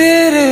तेरे